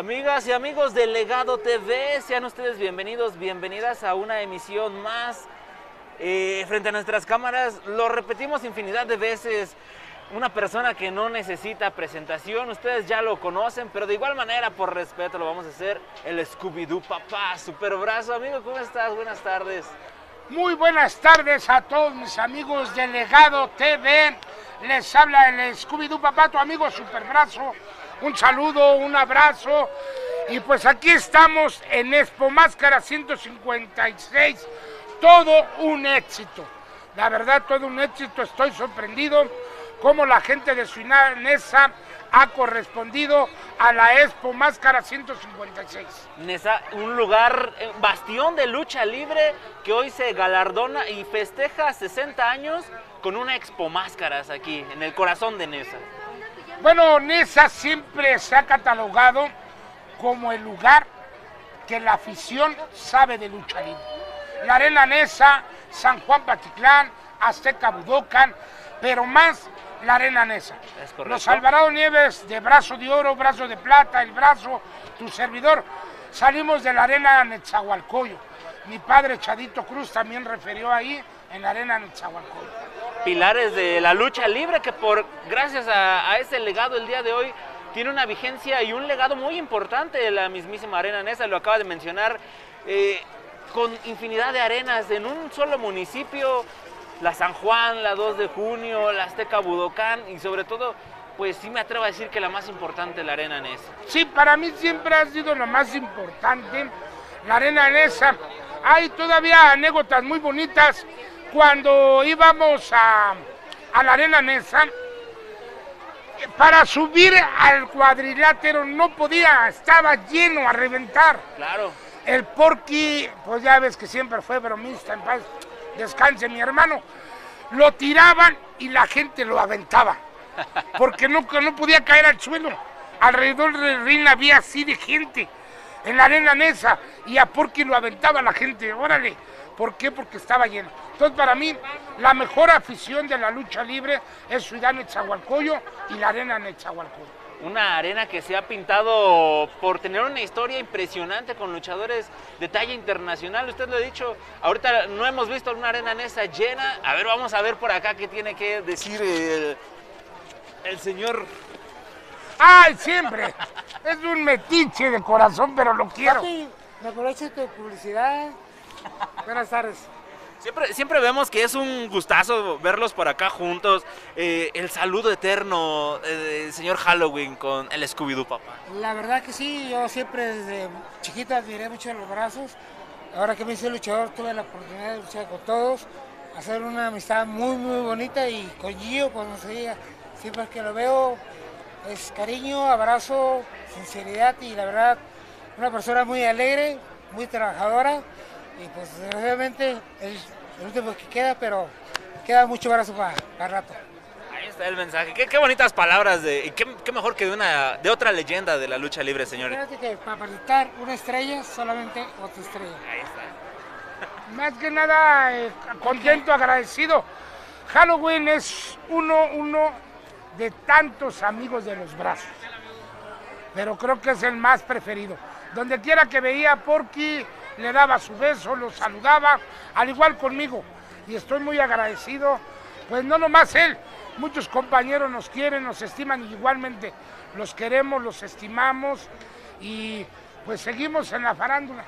Amigas y amigos de Legado TV, sean ustedes bienvenidos, bienvenidas a una emisión más eh, frente a nuestras cámaras. Lo repetimos infinidad de veces, una persona que no necesita presentación, ustedes ya lo conocen, pero de igual manera, por respeto, lo vamos a hacer, el Scooby-Doo papá, super brazo. Amigo, ¿cómo estás? Buenas tardes. Muy buenas tardes a todos mis amigos de Legado TV. Les habla el Scooby-Doo papá, tu amigo Superbrazo un saludo, un abrazo. Y pues aquí estamos en Expo Máscara 156. Todo un éxito. La verdad, todo un éxito. Estoy sorprendido cómo la gente de Suiná Nesa ha correspondido a la Expo Máscara 156. Nesa, un lugar, eh, bastión de lucha libre que hoy se galardona y festeja 60 años con una Expo Máscaras aquí, en el corazón de Nesa. Bueno, Nesa siempre se ha catalogado como el lugar que la afición sabe de lucha libre. La Arena Nesa, San Juan Batitlán, Azteca Budokan, pero más la Arena Nesa. Los Alvarado Nieves de brazo de oro, brazo de plata, el brazo, tu servidor, salimos de la Arena Netzahualcoyo. Mi padre Chadito Cruz también refirió ahí en la Arena Netzahualcoyo pilares de la lucha libre que por gracias a, ese legado el día de hoy tiene una vigencia y un legado muy importante la mismísima Arena Nesa, lo acaba de mencionar, eh, con infinidad de arenas en un solo municipio, la San Juan, la 2 de junio, la Azteca Budocán y sobre todo, pues sí me atrevo a decir que la más importante, la Arena Nesa. Sí, para mí siempre ha sido la más importante, la Arena Nesa. Hay todavía anécdotas muy bonitas cuando íbamos a, la arena Nesa, para subir al cuadrilátero no podía, estaba lleno a reventar. Claro. El Porky, pues ya ves que siempre fue bromista, en paz, descanse mi hermano, lo tiraban y la gente lo aventaba, porque no, no podía caer al suelo. Alrededor del ring había así de gente en la arena Nesa y a Porky lo aventaba la gente, órale. ¿Por qué? Porque estaba lleno. Entonces, para mí, la mejor afición de la lucha libre es Ciudad Nezahualcóyotl y la Arena Nezahualcóyotl. Una arena que se ha pintado por tener una historia impresionante con luchadores de talla internacional. Usted lo ha dicho, ahorita no hemos visto una arena en esa llena. A ver, vamos a ver por acá qué tiene que decir el, el señor ¡Ay, siempre! es un metiche de corazón, pero lo quiero. me aprovecho tu publicidad. Buenas tardes. Siempre, siempre vemos que es un gustazo verlos por acá juntos. Eh, el saludo eterno eh, del señor Halloween con el Scooby-Doo, papá. La verdad que sí, yo siempre desde chiquita admiré mucho los brazos. Ahora que me hice luchador, tuve la oportunidad de luchar con todos, hacer una amistad muy, muy bonita y con Gio, cuando se siempre que lo veo, es cariño, abrazo, sinceridad y la verdad, una persona muy alegre, muy trabajadora y pues desgraciadamente el, el último que queda, pero queda mucho brazo para, rato. Ahí está el mensaje. Qué, bonitas palabras de, y qué, mejor que de una de otra leyenda de la lucha libre, señores. que para presentar una estrella, solamente otra estrella. Ahí está. Más que nada, eh, contento, agradecido. Halloween es uno, uno de tantos amigos de los brazos. Pero creo que es el más preferido. Donde quiera que veía Porky, le daba su beso, lo saludaba, al igual conmigo. Y estoy muy agradecido, pues no nomás él, muchos compañeros nos quieren, nos estiman igualmente los queremos, los estimamos y pues seguimos en la farándula.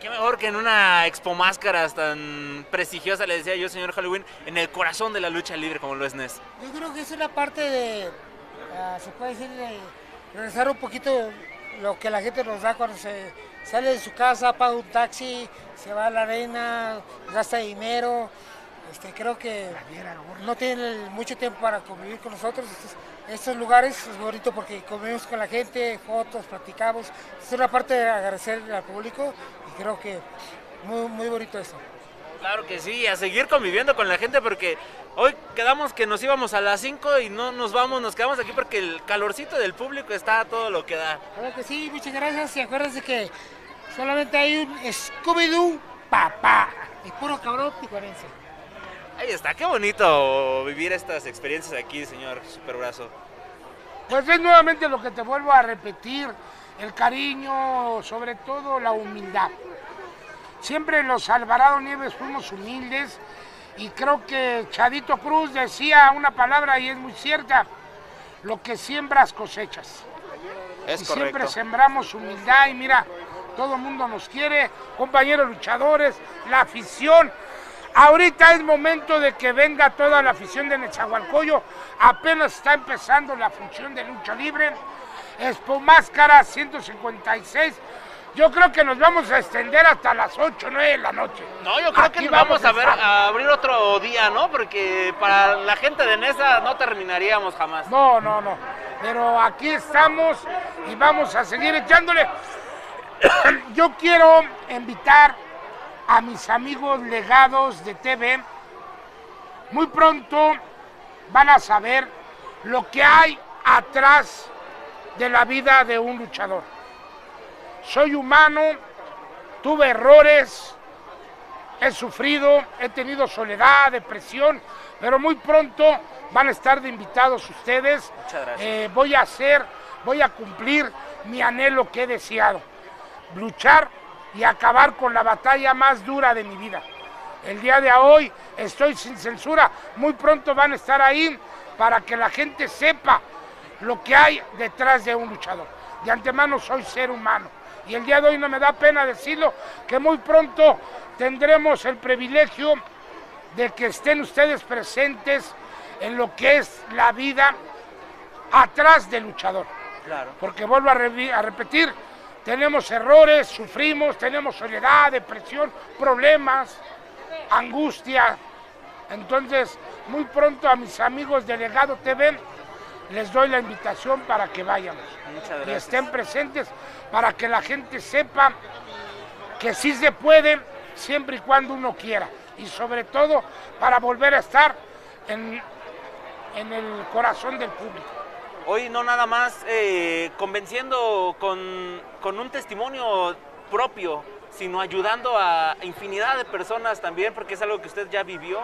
Qué mejor que en una expo máscaras tan prestigiosa, le decía yo, señor Halloween, en el corazón de la lucha libre como lo es NES. Yo creo que es una parte de, ah, se puede decir, de regresar un poquito lo que la gente nos da cuando se sale de su casa, paga un taxi, se va a la arena, gasta dinero. Este, creo que no tienen mucho tiempo para convivir con nosotros. Estos, lugares es bonito porque convivimos con la gente, fotos, platicamos. Es una parte de agradecer al público y creo que muy, muy bonito eso. Claro que sí, a seguir conviviendo con la gente porque hoy quedamos que nos íbamos a las 5 y no nos vamos, nos quedamos aquí porque el calorcito del público está todo lo que da. Claro que sí, muchas gracias y acuérdense que solamente hay un Scooby-Doo papá y puro cabrón tijuanense. Ahí está, qué bonito vivir estas experiencias aquí, señor Superbrazo. Pues es nuevamente lo que te vuelvo a repetir, el cariño, sobre todo la humildad. Siempre los Alvarado Nieves fuimos humildes y creo que Chadito Cruz decía una palabra y es muy cierta, lo que siembras cosechas. Es y correcto. siempre sembramos humildad y mira, todo el mundo nos quiere, compañeros luchadores, la afición. Ahorita es momento de que venga toda la afición de Nezahualcóyotl, apenas está empezando la función de lucha libre. Expo Máscara 156. Yo creo que nos vamos a extender hasta las 8, 9 de la noche. No, yo creo Aquí que nos vamos a, ver, estar. a abrir otro día, ¿no? Porque para la gente de Nesa no terminaríamos jamás. No, no, no. Pero aquí estamos y vamos a seguir echándole. Yo quiero invitar a mis amigos legados de TV. Muy pronto van a saber lo que hay atrás de la vida de un luchador. Soy humano, tuve errores, he sufrido, he tenido soledad, depresión, pero muy pronto van a estar de invitados ustedes. Muchas gracias. Eh, voy a hacer, voy a cumplir mi anhelo que he deseado, luchar y acabar con la batalla más dura de mi vida. El día de hoy estoy sin censura, muy pronto van a estar ahí para que la gente sepa lo que hay detrás de un luchador. De antemano soy ser humano y el día de hoy no me da pena decirlo que muy pronto tendremos el privilegio de que estén ustedes presentes en lo que es la vida atrás del luchador. Claro. Porque vuelvo a, a repetir, tenemos errores, sufrimos, tenemos soledad, depresión, problemas, angustia. Entonces, muy pronto a mis amigos de Legado TV les doy la invitación para que vayamos Muchas y estén presentes para que la gente sepa que sí se puede siempre y cuando uno quiera y sobre todo para volver a estar en, en el corazón del público. Hoy no nada más eh, convenciendo con, con un testimonio propio, sino ayudando a infinidad de personas también, porque es algo que usted ya vivió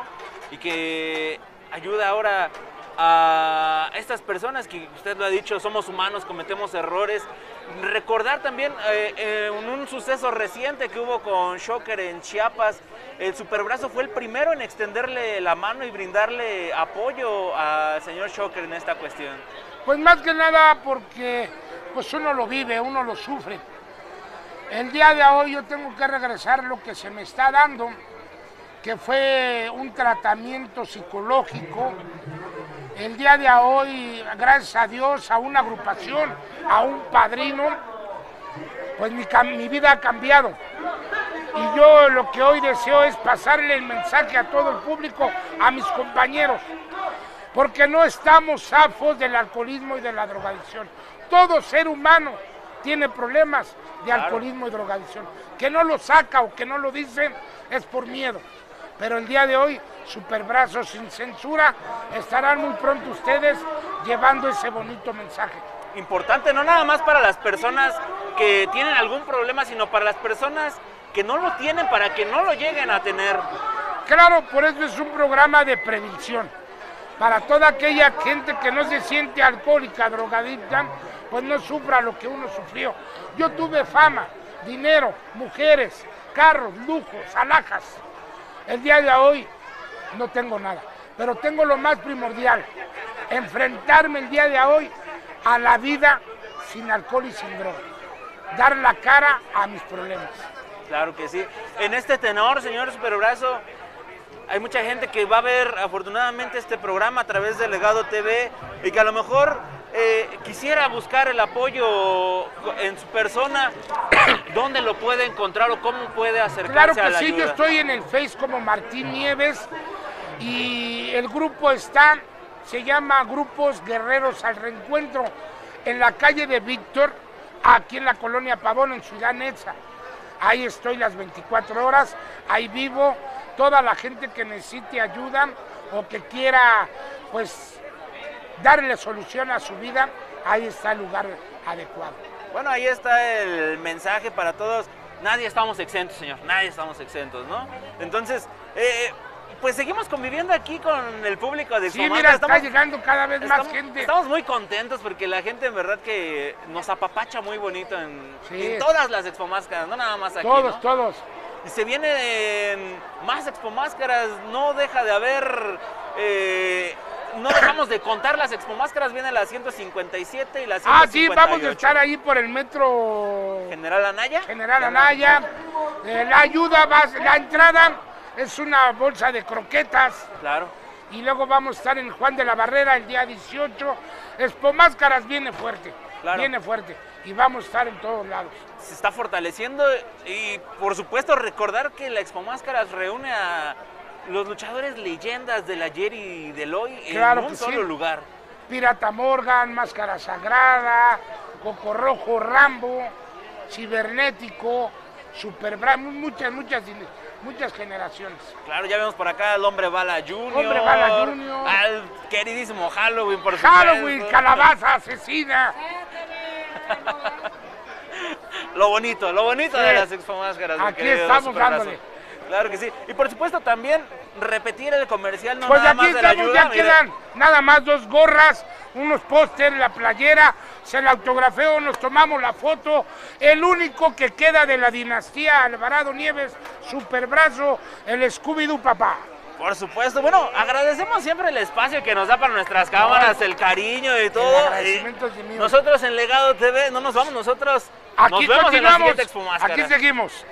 y que ayuda ahora a estas personas que usted lo ha dicho, somos humanos, cometemos errores. Recordar también eh, eh, un suceso reciente que hubo con Shocker en Chiapas, el Superbrazo fue el primero en extenderle la mano y brindarle apoyo al señor Shocker en esta cuestión. Pues más que nada porque pues uno lo vive, uno lo sufre. El día de hoy yo tengo que regresar lo que se me está dando, que fue un tratamiento psicológico. El día de hoy, gracias a Dios, a una agrupación, a un padrino, pues mi, vida ha cambiado. Y yo lo que hoy deseo es pasarle el mensaje a todo el público, a mis compañeros porque no estamos zafos del alcoholismo y de la drogadicción. Todo ser humano tiene problemas de alcoholismo y drogadicción. Que no lo saca o que no lo dice es por miedo. Pero el día de hoy, Superbrazos sin censura, estarán muy pronto ustedes llevando ese bonito mensaje. importante, no nada más para las personas que tienen algún problema, sino para las personas que no lo tienen, para que no lo lleguen a tener. Claro, por eso es un programa de prevención. Para toda aquella gente que no se siente alcohólica, drogadicta, pues no sufra lo que uno sufrió. Yo tuve fama, dinero, mujeres, carros, lujos, alhajas. El día de hoy no tengo nada, pero tengo lo más primordial, enfrentarme el día de hoy a la vida sin alcohol y sin droga. Dar la cara a mis problemas. Claro que sí. En este tenor, señor Superbrazo, hay mucha gente que va a ver afortunadamente este programa a través de Legado TV y que a lo mejor eh, quisiera buscar el apoyo en su persona. ¿Dónde lo puede encontrar o cómo puede acercarse Claro a que la sí, yo estoy en el Face como Martín Nieves y el grupo está, se llama Grupos Guerreros al Reencuentro en la calle de Víctor, aquí en la colonia Pavón, en Ciudad Neza. Ahí estoy las 24 horas, ahí vivo. Toda la gente que necesite ayuda o que quiera, pues, darle solución a su vida, ahí está el lugar adecuado. Bueno, ahí está el mensaje para todos. Nadie estamos exentos, señor. Nadie estamos exentos, ¿no? Entonces, eh, pues seguimos conviviendo aquí con el público de Sí, mira, está llegando cada vez más gente. estamos muy contentos porque la gente en verdad que nos apapacha muy bonito en, Sí. en todas las expomáscaras, no nada más aquí. Todos, ¿no? todos. Y se vienen más expomáscaras, no deja de haber, eh, no dejamos de contar las expomáscaras, viene la 157 y la 158. Ah, sí, vamos a estar ahí por el metro General Anaya. General Anaya. Eh, la ayuda, va, la entrada es una bolsa de croquetas. Claro. Y luego vamos a estar en Juan de la Barrera el día 18. Expo Máscaras viene fuerte, Claro. viene fuerte. Y vamos a estar en todos lados. se está fortaleciendo y por supuesto recordar que la Expo Máscaras reúne a los luchadores leyendas del ayer y del hoy Claro en un solo sí. lugar. Pirata Morgan, Máscara Sagrada, Coco Rojo Rambo, Cibernético, Super muchas, muchas, muchas generaciones. Claro, ya vemos por acá al Hombre Bala Junior. Hombre Bala Junior. Al queridísimo Halloween, por supuesto. Halloween, calabaza asesina. Lo bonito, lo bonito Sí. de las Expo Máscaras. Aquí estamos dándole. Claro que sí. Y por supuesto también repetir el comercial, no Pues nada aquí más de la estamos, ayuda. ya quedan nada más dos gorras, unos pósteres, la playera, se la autografeo, nos tomamos la foto. El único que queda de la dinastía Alvarado Nieves, Superbrazo, el Scooby-Doo papá. Por supuesto. Bueno, agradecemos siempre el espacio que nos da para nuestras cámaras, el cariño y todo. nosotros en Legado TV no nos vamos, nosotros Aquí nos vemos en la continuamos, siguiente Expo Máscara. aquí seguimos.